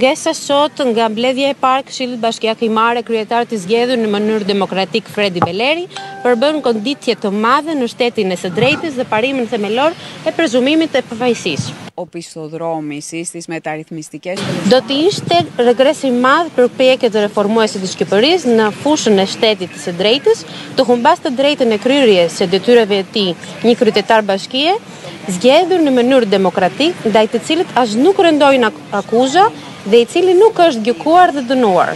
Μέσα στον Γκαμπλένια Πάρκ στην Βασκιακή Μάρα κρυεί ο Αρτισγιέδον η μανούρ δημοκρατικός Φρέντι Βελέρη, παρόμοιος καντίτιος το μάθεν ουστέτηνες δράιτες δε παρήμεντε μελώρ επρεσυμίμετε πραγματισμό. Οπισθοδρόμησες τις μεταρυθμιστικές. Το τι είστε, ρεγρέσιμα, προπέρκετε το ρεφορμ zgjedhur në mënyrë demokratik, ndaj të cilët as nuk rëndojnë akuzha dhe i cili nuk është gjykuar dhe dënuar.